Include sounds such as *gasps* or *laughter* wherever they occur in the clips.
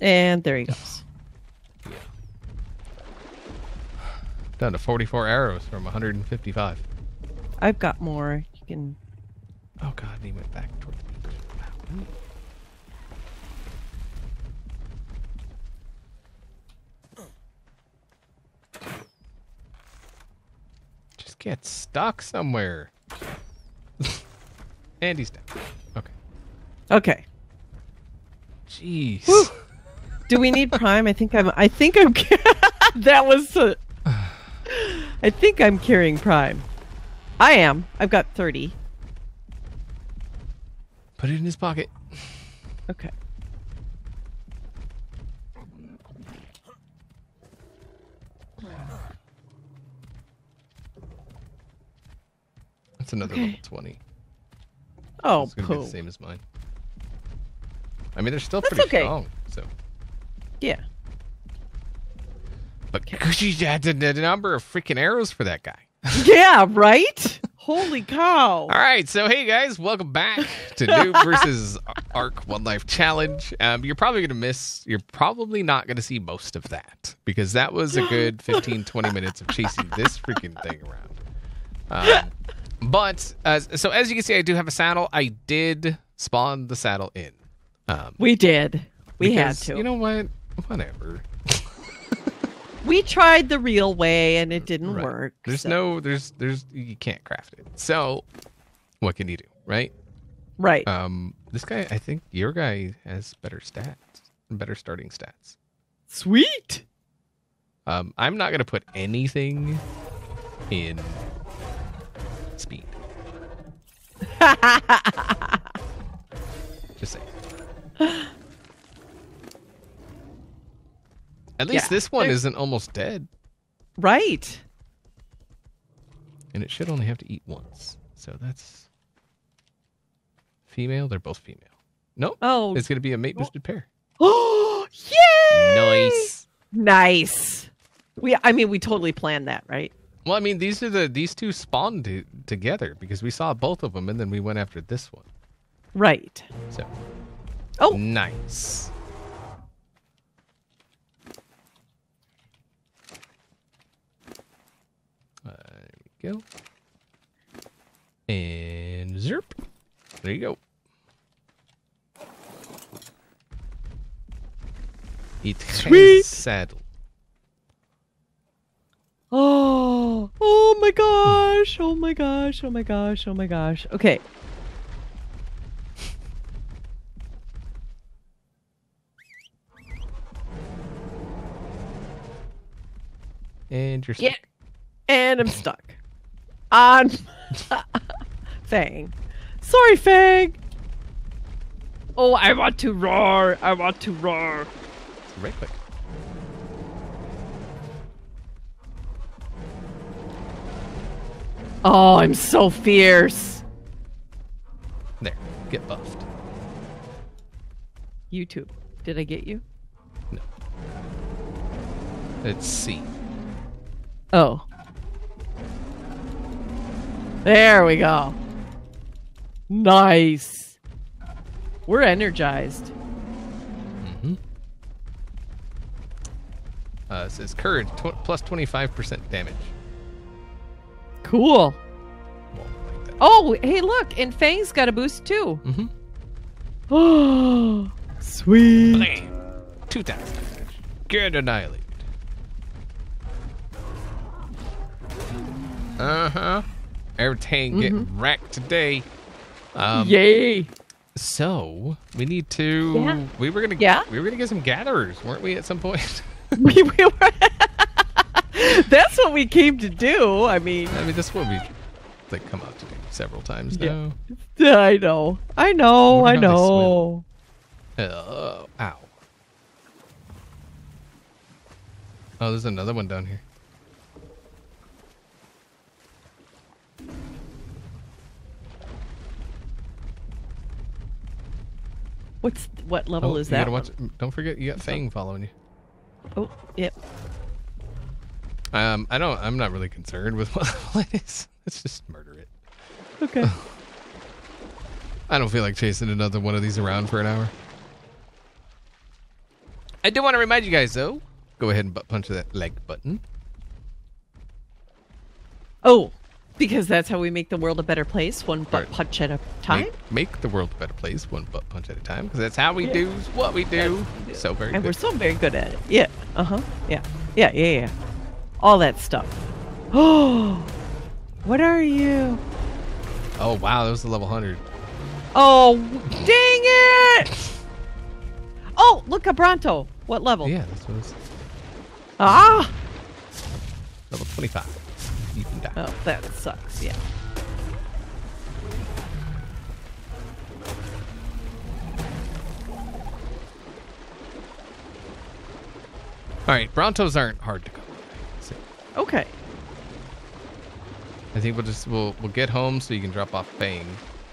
And there he goes. Down to 44 arrows from 155. I've got more. You can. Oh god, he went back towards the beach. Wow. Get stuck somewhere. *laughs* and he's down. Okay. Okay. Jeez. Do we need prime? I think I'm. I think I'm. *laughs* that was. *sighs* I think I'm carrying prime. I am. I've got thirty. Put it in his pocket. Okay. That's another Okay. level 20. Oh, It's gonna be the same as mine. I mean, they're still That's pretty okay. strong. So, Yeah. but she had a, the number of freaking arrows for that guy. *laughs* Yeah. Right. Holy cow. All right, so hey guys, welcome back to Noob *laughs* versus ARK One Life Challenge. Um, you're probably gonna miss. You're probably not gonna see most of that because that was a good *laughs* 15, 20 minutes of chasing this freaking thing around. Um, but uh, so as you can see, I do have a saddle. I did spawn the saddle in. Um, We did. We had to. You know what? Whatever. *laughs* we tried the real way and it didn't Right. work. There's so- no. There's. There's. You can't craft it. So, what can you do? Right. right. Um, this guy, I think your guy has better stats, better starting stats. Sweet. Um, I'm not gonna put anything in speed. *laughs* Just saying. *laughs* At least Yeah, this one isn't almost dead, right. and it should only have to eat once. So that's female. They're both female. Nope. Oh. It's gonna be a mate boosted pair. Oh, *gasps* yay! Nice. Nice. We, I mean, we totally planned that, right? Well, I mean, these are the these two spawned to, together because we saw both of them, and then we went after this one. Right. So Oh, nice. Uh, there we go. And zerp. There you go. It Sweet. saddle. oh, *gasps* oh my gosh! Oh my gosh! Oh my gosh! Oh my gosh! Okay. And you're stuck. Yeah. And I'm stuck. On *laughs* Fang. Sorry, Fang. Oh, I want to roar. I want to roar. Right quick. Oh, I'm so fierce. There. Get buffed. YouTube. Did I get you? No. Let's see. Oh. There we go. Nice. We're energized. Mm-hmm. Uh, it says courage tw- plus 25% damage. Cool. Well, like. Oh, hey, look. And Fang's got a boost too. Mm-hmm. Oh, *gasps* sweet. Blam. 2,000 damage. Get annihilated. Uh-huh. Everything getting wrecked today. Um, Yay. So we need to. Yeah. We were gonna. Yeah? We were gonna get some gatherers, weren't we? At some point. *laughs* *laughs* we, we were. *laughs* That's what we came to do. I mean, I mean, this is what we like come out to do several times now. Yeah. I know. I know. I they know. Oh, ow. Oh, there's another one down here. What's what level oh, is that? watch. Don't forget, you got Fang following you. Oh, yep. Um, I don't. I'm not really concerned with *laughs* what level it is. Let's just murder it. Okay. *laughs* I don't feel like chasing another one of these around for an hour. I do want to remind you guys, though. Go ahead and butt punch that like button. Oh, because that's how we make the world a better place, one butt Right. punch at a time. Make, make the world a better place, one butt punch at a time, because that's how we do what we do. So very good. and we're so very good at it. Yeah. Uh huh. Yeah. Yeah. Yeah. Yeah. All that stuff. Oh, *gasps* what are you? Oh wow, that was the level hundred. Oh, dang it! Oh, look, a Bronto. What level? Yeah, this was Ah! level twenty-five. You can die. Oh, that sucks. Yeah. All right, Brontos aren't hard to come. by, So Okay. I think we'll just we'll we'll get home so you can drop off Fang,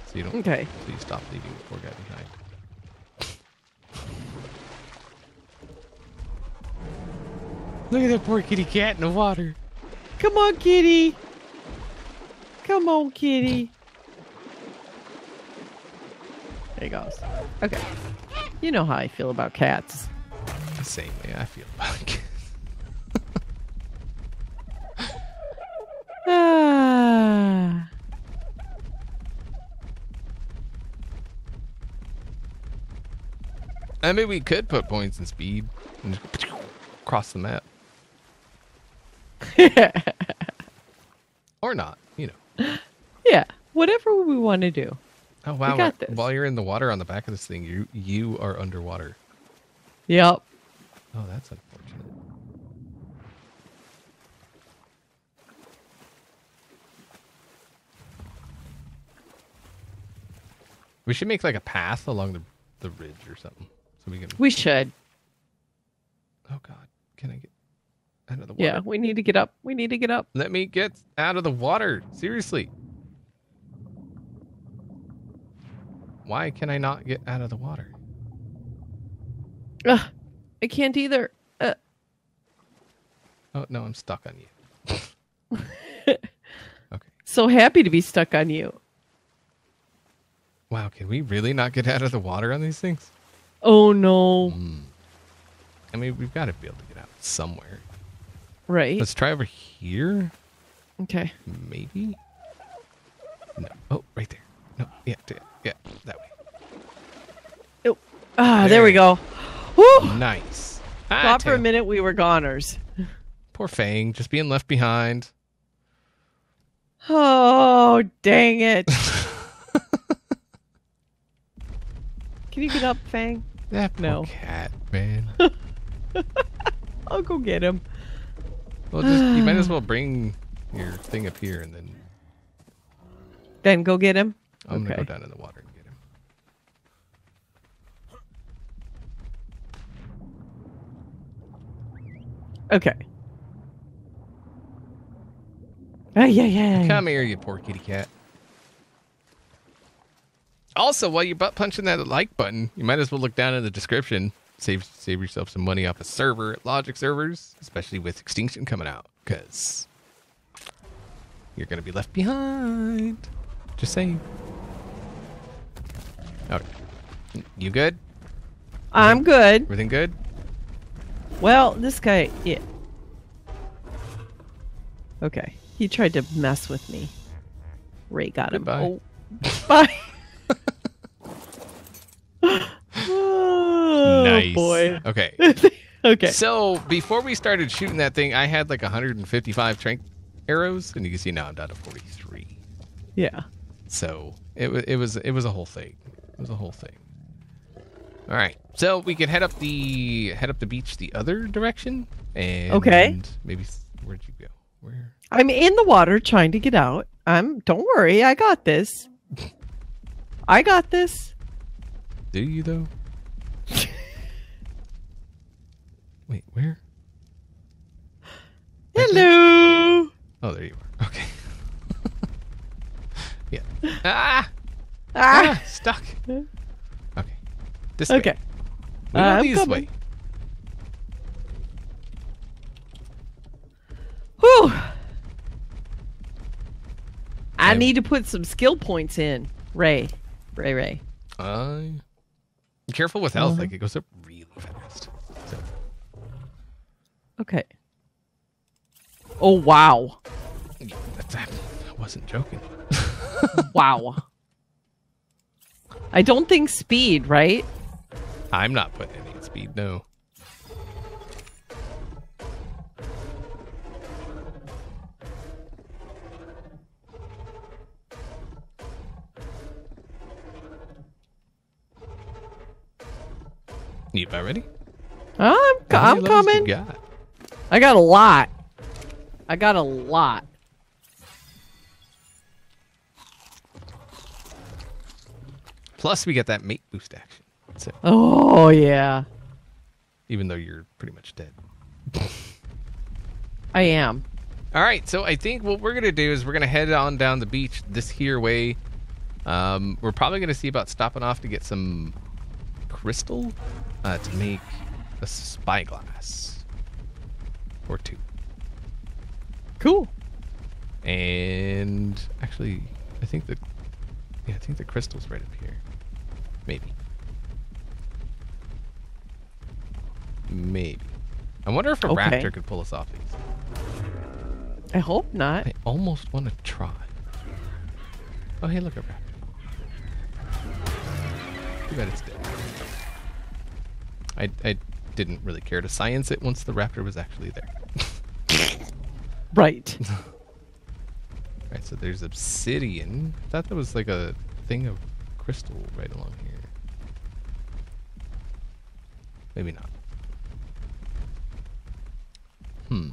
so you don't Okay. so you stop leaving the poor guy behind. Look at that poor kitty cat in the water. Come on, kitty. Come on, kitty. There he goes. Okay. You know how I feel about cats. The same way I feel about it. *laughs* Ah. I mean, we could put points in speed and cross the map, or *laughs* not. You know. yeah. Whatever we want to do. Oh wow! While you're in the water on the back of this thing, you you are underwater. Yep. Oh, that's unfortunate. We should make like a path along the the ridge or something, so we can. We should. Oh God, can I get out of the water? Yeah. We need to get up. We need to get up. Let me get out of the water. Seriously. Why can I not get out of the water? Ugh, I can't either. Uh, Oh no, I'm stuck on you. *laughs* okay. so happy to be stuck on you. Wow, can we really not get out of the water on these things? Oh no. I mean, we've got to be able to get out somewhere. Right. Let's try over here, Okay. maybe. No. Oh, right there. No. Yeah. That way. Oh. Ah, there, There. we go. Woo! Nice. Thought for a minute we were goners. Poor Fang, just being left behind. Oh, dang it. *laughs* Can you get up, Fang? That No. cat, man. *laughs* I'll go get him. well, just you might as *sighs* well bring your thing up here, and then Then go get him. I'm gonna go down in the water and get him. Okay. Yeah, yeah, yeah. Come here, you poor kitty cat. Also, while you're butt punching that like button, you might as well look down in the description. Save save yourself some money off a server at Logic servers, especially with Extinction coming out, because you're gonna be left behind. Just saying. Okay. You good? I'm good. Everything good? Well, this guy, yeah. Okay. He tried to mess with me. Ray got him. Goodbye. Oh, bye. *laughs* oh, nice. boy. Okay. *laughs* okay. So before we started shooting that thing, I had like 155 tranq arrows, and you can see now I'm down to 43. Yeah. So it was it was it was a whole thing. It was a whole thing. All right, so we can head up the head up the beach the other direction, and Okay. maybe where'd you go? Where? I'm in the water trying to get out. I'm. Don't worry. I got this. I got this. Do you though? *laughs* Wait, where? Hello. Oh, there you are. Okay. *laughs* yeah. Ah, Ah. ah, stuck. Okay. This way. Okay. We go I'm this coming. way. Whew. I Okay. need to put some skill points in. Ray. Ray. Ray. Uh, be careful with health. Uh-huh. Like it goes up really fast. So Okay. Oh wow. That's, I wasn't joking. *laughs* Wow. I don't think speed, right? I'm not putting any in speed, no. You about ready? I'm, I'm many loads you coming. got? I got a lot. I got a lot. Plus, we get that mate boost action. Oh yeah, Even though you're pretty much dead. I am. All right, so I think what we're gonna do is we're gonna head on down the beach this here way. Um, we're probably gonna see about stopping off to get some crystal uh, to make a spyglass or two. Cool. And actually, I think the yeah, I think the crystal's right up here. Maybe. Maybe. I wonder if a Okay. raptor could pull us off these. I hope not. I almost want to try. Oh, hey, look, a raptor. Too bad it's dead. I, I didn't really care to science it once the raptor was actually there. *laughs* Right. *laughs* Right, so there's obsidian. I thought that was like a thing of crystal right along here. Maybe not. Hmm.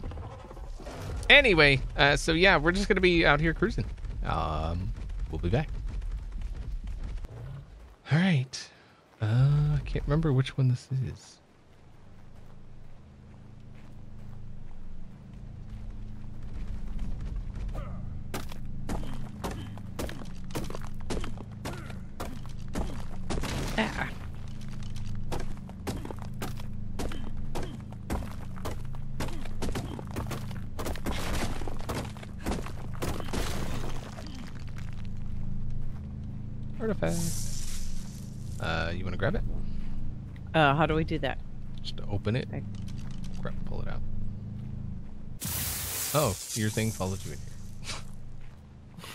Anyway, uh, so yeah, we're just gonna be out here cruising. Um, we'll be back. All right. Uh, I can't remember which one this is. Ah. Artifact. Uh, you want to grab it? Uh, how do we do that? Just open it. Okay. Grab, pull it out. Oh, your thing followed you in here. *laughs*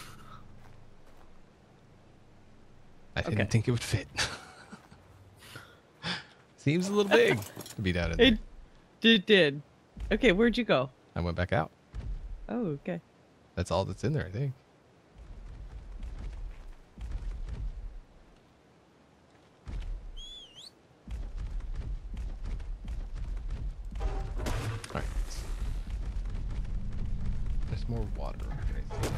I didn't Okay. think it would fit. *laughs* Seems a little big to be down in there. It did. did. Okay, where'd you go? I went back out. Oh, okay. That's all that's in there, I think. More water over here, I think.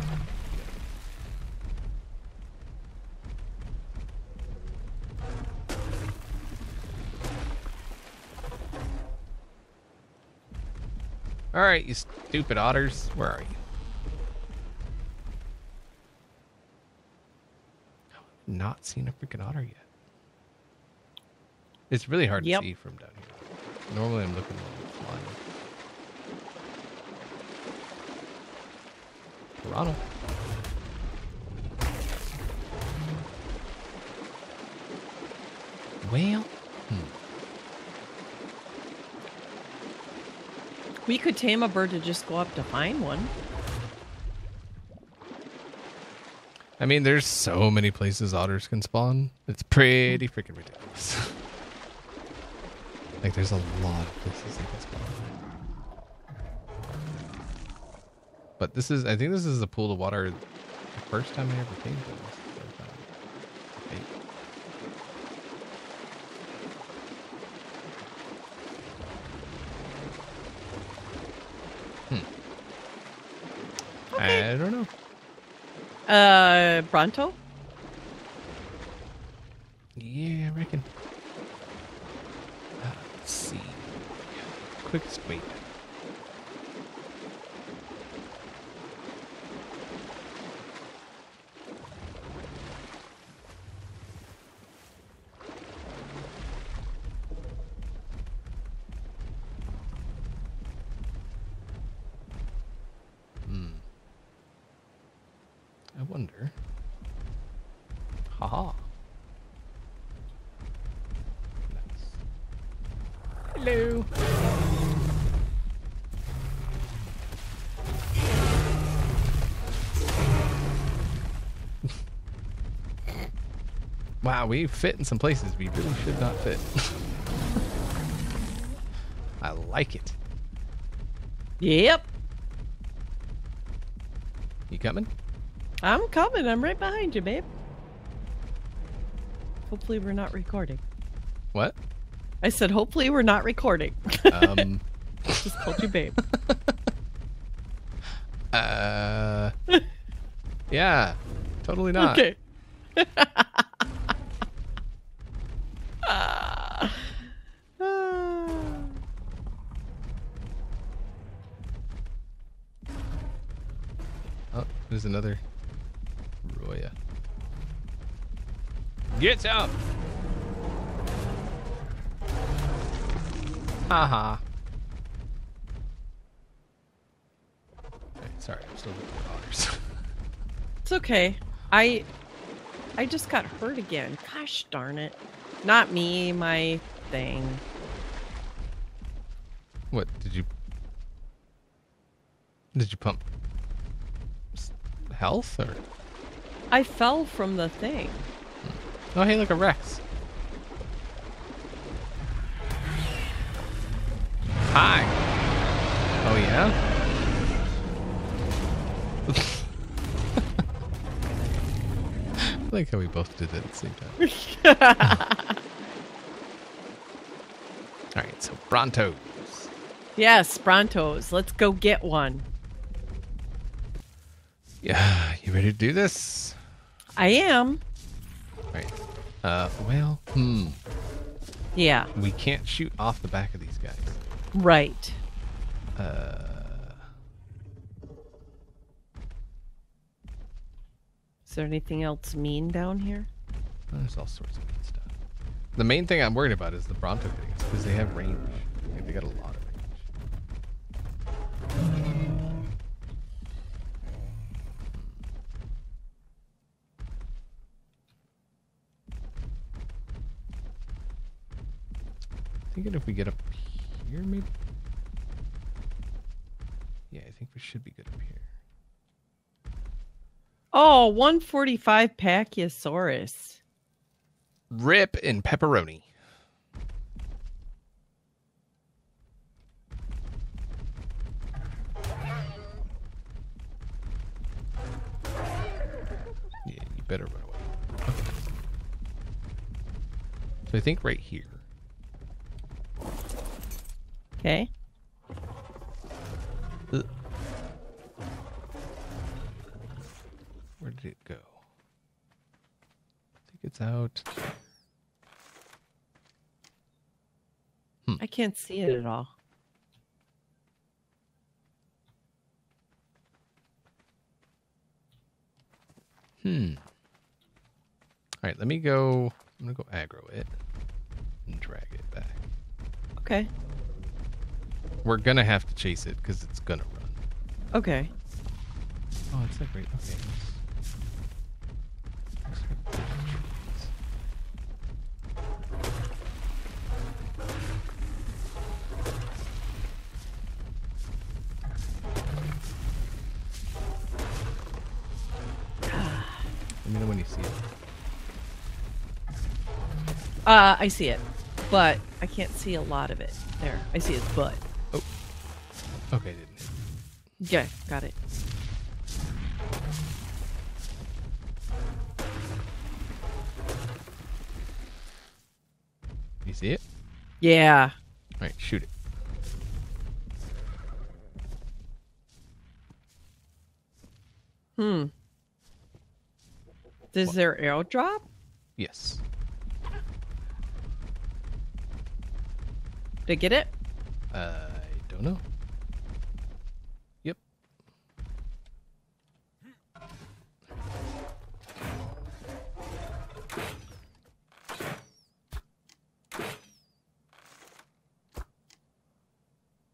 Alright, you stupid otters. Where are you? Not seen a freaking otter yet. It's really hard Yep. to see from down here. Normally I'm looking while I'm flying. Toronto. Well, hmm. We could tame a bird to just go up to find one. I mean, there's so many places otters can spawn. It's pretty freaking ridiculous. *laughs* like, there's a lot of places they can spawn. But this is, I think this is a pool of water. The first time I ever came to this. okay. I don't know. Uh, Bronto? wonder. Haha. -ha. Nice. Hello. *laughs* wow, we fit in some places we really should not fit. *laughs* I like it. Yep. You coming? I'm coming. I'm right behind you, babe. Hopefully, we're not recording. What? I said, hopefully, we're not recording. Um, *laughs* Just called you babe. *laughs* uh, yeah, totally not. Okay. *laughs* *sighs* Oh, there's another Get up! Haha. Okay, sorry, I'm still looking at otters. It's okay. I I just got hurt again. Gosh darn it. Not me, my thing. what did you? Did you pump health or? I fell from the thing. Oh, hey, look a Rex. Hi. Oh yeah. I *laughs* like how we both did it at the same time. *laughs* All right, so Brontos. Yes, Brontos. Let's go get one. Yeah, you ready to do this? I am. Uh, well, hmm. Yeah, We can't shoot off the back of these guys. right. Uh, Is there anything else mean down here? there's all sorts of good stuff. The main thing I'm worried about is the Bronto hitting us because they have range. Like, they got a lot of range. Thinking if we get up here, maybe. Yeah, I think we should be good up here. Oh, 145 Pachyosaurus. Rip and pepperoni. Yeah, you better run away. Okay. So I think right here. Okay. Ugh. Where did it go? I think it's out. I can't see it at all. Hmm. All right, let me go. I'm gonna go aggro it and drag it back. Okay. We're gonna have to chase it because it's gonna run. Okay. Oh, it's like right. Okay. Let's get the trees. Let me know when you see it. Uh, I see it, but I can't see a lot of it. There, I see its butt. Okay, didn't hit. Yeah, got it. You see it? Yeah. All right, shoot it. Hmm. Does Is there airdrop? Yes. Did I get it? I don't know.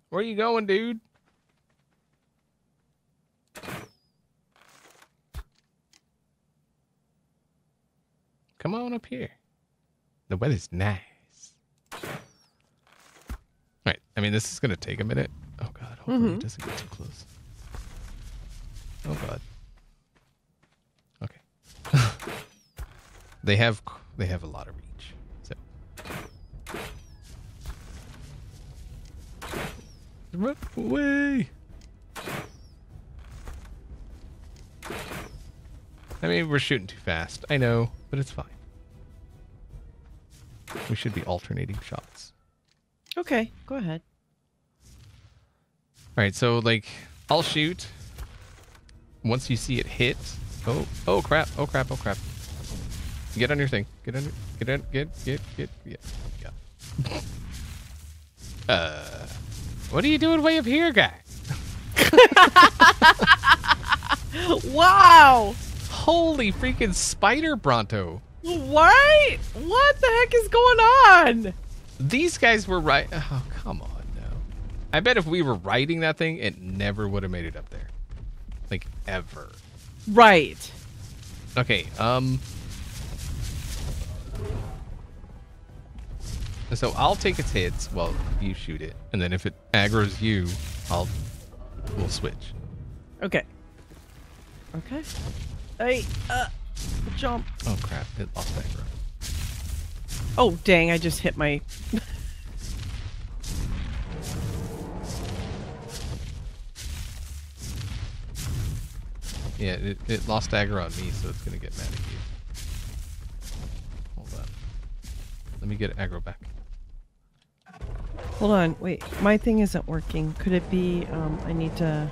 Where are you going, dude? Come on up here. The weather's nice. Alright, I mean, this is going to take a minute. Oh, God. Hopefully it Mhm. doesn't get too close. Oh, God. Okay. *laughs* they have they have a lot of. Run away. I mean, we're shooting too fast. I know, but it's fine. We should be alternating shots. Okay, go ahead. All right, so like I'll shoot. Once you see it hit, oh oh crap, oh crap, oh crap. Get on your thing. Get on. Get on. Get get get yeah yeah. *laughs* uh, what are you doing way up here, guy? Wow! Holy freaking spider, Bronto! What? What the heck is going on? These guys were right. Oh come on now. I bet if we were riding that thing, it never would have made it up there, like ever. Right. Okay, um. So I'll take its hits while you shoot it, and then if it aggroes you, I'll we'll switch. Okay. Okay. Hey, uh, jump. Oh crap! It lost aggro. Oh, dang, I just hit my. *laughs* Yeah, it, it lost aggro on me, so it's gonna get mad at you. Hold on. Let me get aggro back. Hold on, wait. My thing isn't working. Could it be, um, I need to.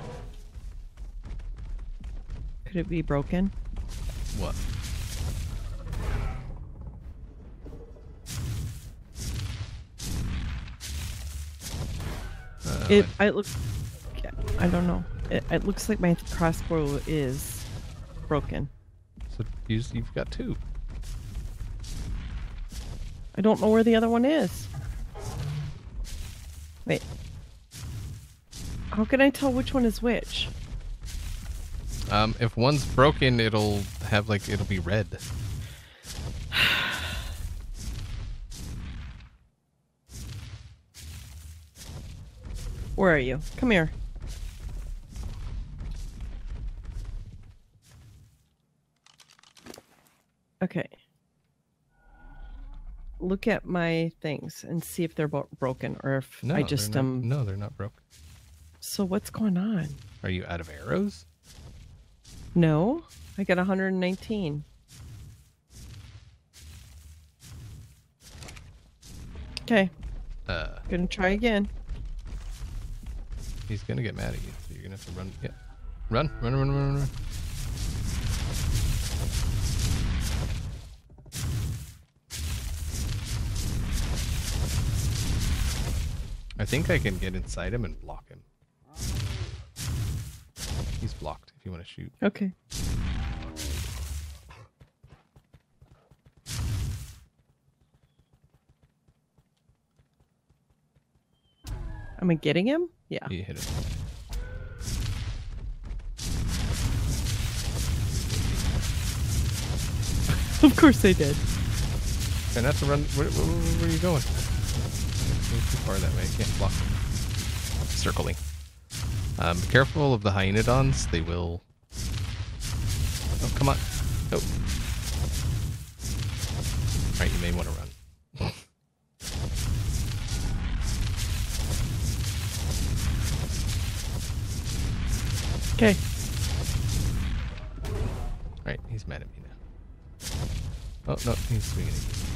Could it be broken? What? Uh, It, I look. I don't know. It, it looks like my crossbow is broken. so you, you've got two. I don't know where the other one is. Wait. How can I tell which one is which? Um, if one's broken, it'll have like it'll be red. *sighs* Where are you? Come here. Okay. Look at my things and see if they're broken or if No, I just not- um. No, they're not broken. So what's going on? Are you out of arrows? No, I got 119. Okay, Uh, gonna try again. he's gonna get mad at you, so you're gonna have to run. Yeah, run, run, run, run, run. run. Think I can get inside him and block him. He's blocked. If you want to shoot, Okay. Am I getting him? Yeah. you hit him. of course they did. And that's to run. Where, where, where are you going? Going too far that way. I can't block. Circling. Um, be careful of the hyaenodons. They will. Oh, come on. Oh. Alright, you may want to run. Okay. Alright, he's mad at me now. Oh, no, he's swinging at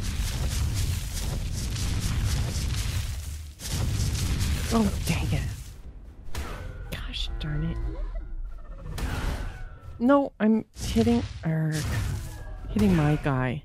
Oh, dang it. Gosh darn it. No, I'm hitting er hitting my guy.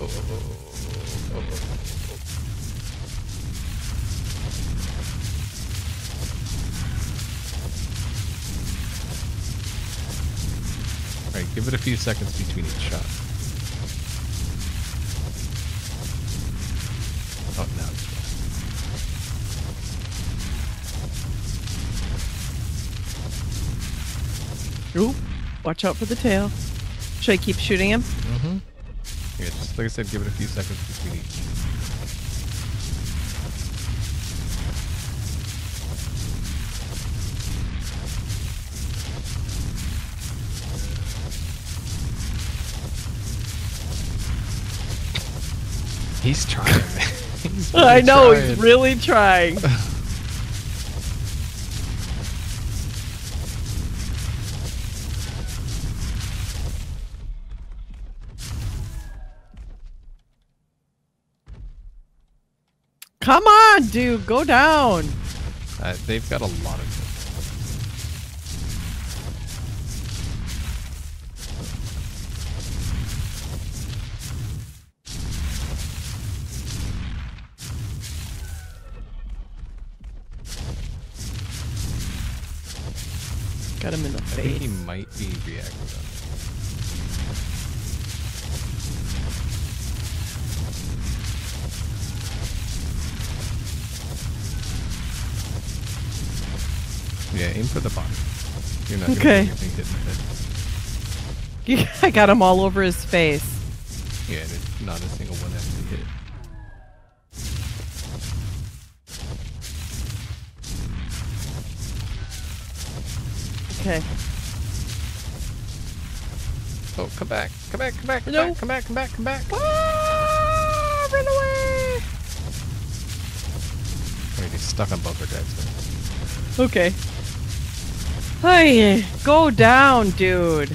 Alright, give it a few seconds between each shot. Oh, no. Ooh, watch out for the tail. Should I keep shooting him? Like I said, give it a few seconds between each. He's trying. *laughs* he's really I know trying. he's really trying. *laughs* Come on, dude, go down. Uh, they've got a lot of. Got him in the I think he might be reactive. Yeah, aim for the body. You're not gonna Okay. get anything hit in the head. I got him all over his face. Yeah, not a single one actually hit. Okay. Oh, come back! Come back! Come back! Come No. back! Come back! Come back! Come back! Ah, run away. Wait, he's stuck on guys. now. Okay. Hey, go down, dude.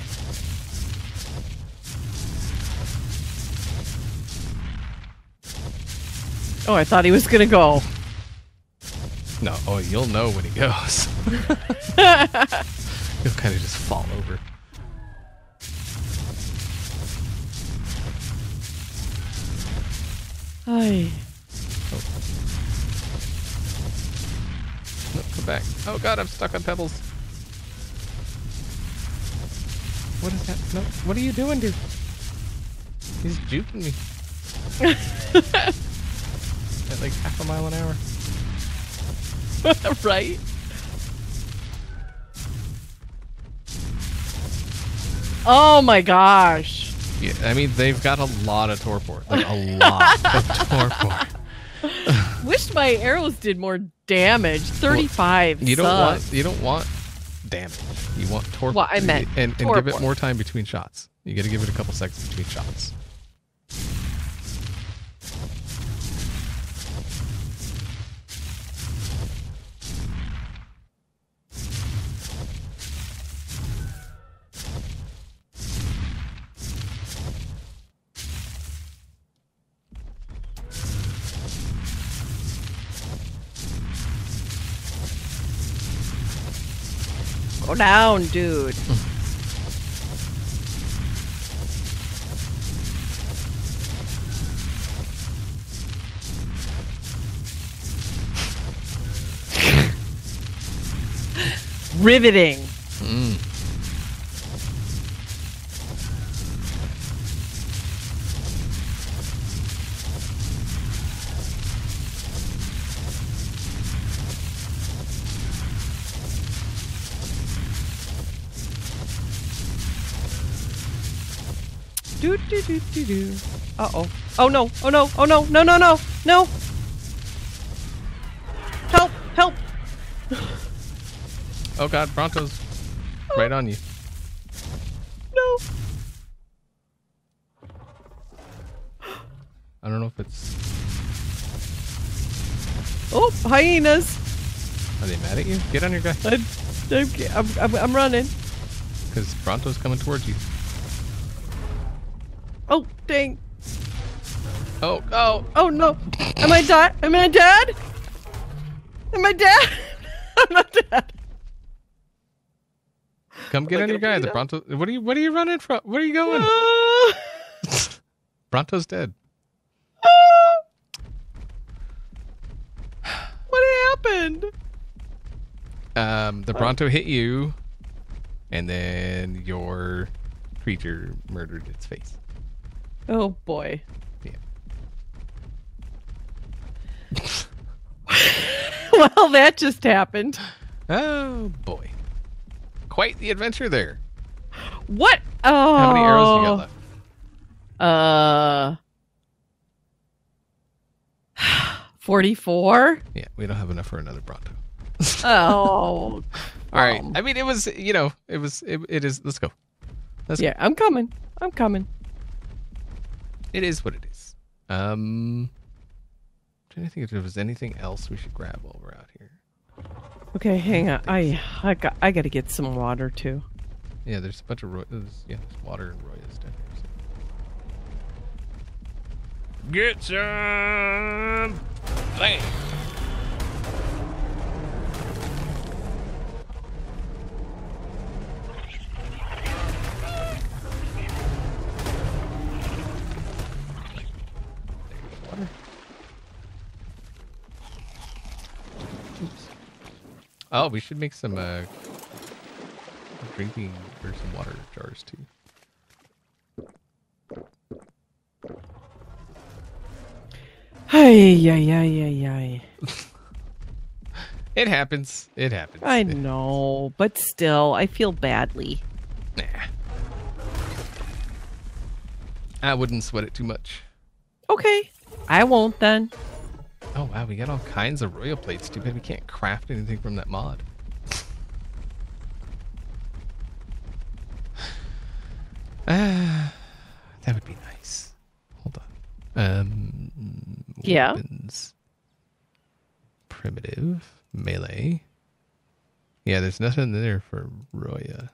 Oh, I thought he was gonna go. No, oh, you'll know when he goes. *laughs* He'll kind of just fall over. Ay. No, come back. Oh god, I'm stuck on pebbles. What is that? No, what are you doing, dude? He's juking me *laughs* at like half a mile an hour. *laughs* right? Oh my gosh. Yeah, I mean they've got a lot of torpor, like a *laughs* lot of torpor. Wish my arrows did more damage. 35. You don't sucks. want you don't want damage. You want torpor. Well, I meant and, and give it more time between shots. You got to give it a couple seconds between shots. Down, dude. Riveting. Mm. Do do do do do. Uh oh. Oh no. Oh no. Oh no. No no no. No. Help! Help! *laughs* Oh god, Bronto's right on you. No. I don't know if it's. Oh, hyenas. Are they mad at you? Get on your guy, I'm, I'm, I'm running. because Bronto's coming towards you. Oh, dang. Oh, oh! Oh no. Am I dead? Am I dead? Am I dead? *laughs* I'm not dead. Come get on your guy. The? Bronto. What are you? What are you running from? Where are you going? Ah. *laughs* Bronto's dead. *gasps* what happened? Um, the Bronto hit you, and then your creature murdered its face. Oh boy. Yeah. *laughs* well, that just happened. Oh boy. Quite the adventure there. What? Oh. How many arrows do you got left? Uh. *sighs* 44? Yeah, we don't have enough for another Bronto. *laughs* Oh. All right. I mean, it was, you know, it was, it, it is. Let's go. Let's yeah, I'm coming. I'm coming. It is what it is. Um, trying to think if there was anything else we should grab while we're out here. Okay, hang on. I I got I got to get some water too. Yeah, there's a bunch of Roy- there's, yeah, there's water and Royas down here. So. Get some. Bang. Oh, we should make some uh, drinking or some water jars too. Hey, yeah, yeah, yeah, yeah. It happens. It happens. I It- know, but still, I feel badly. Nah. I wouldn't sweat it too much. Okay, I won't then. Oh wow, we got all kinds of royal plates. Too bad we can't craft anything from that mod. *sighs* Ah, that would be nice. Hold on. Um, Yeah. weapons. Primitive melee. Yeah, there's nothing there for Roya.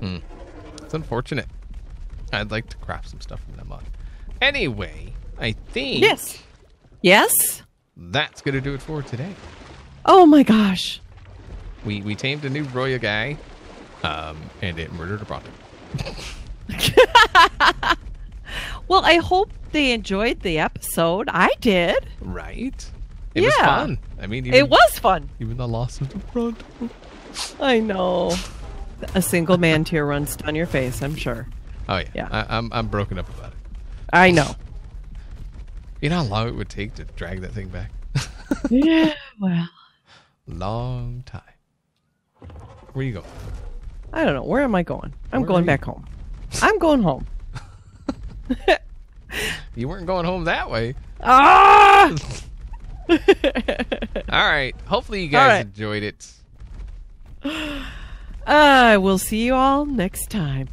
Hmm. It's unfortunate. I'd like to craft some stuff from that mod. Anyway, I think Yes. Yes? that's gonna do it for today. Oh my gosh. We we tamed a new Roya guy, um, and it murdered a Bronto. *laughs* Well, I hope they enjoyed the episode. I did. Right? It was Yeah. fun. I mean, even, It was fun. even the loss of the Bronto. I know. A single man tear runs down your face, I'm sure. Oh yeah, Yeah. I, I'm I'm broken up about it. I know. *laughs* You know how long it would take to drag that thing back? *laughs* yeah, well, Long time. Where you go? I don't know. Where am I going? I'm Where going back home. I'm going home. *laughs* You weren't going home that way. Ah! All right. Hopefully you guys right. enjoyed it. *sighs* I will see you all next time.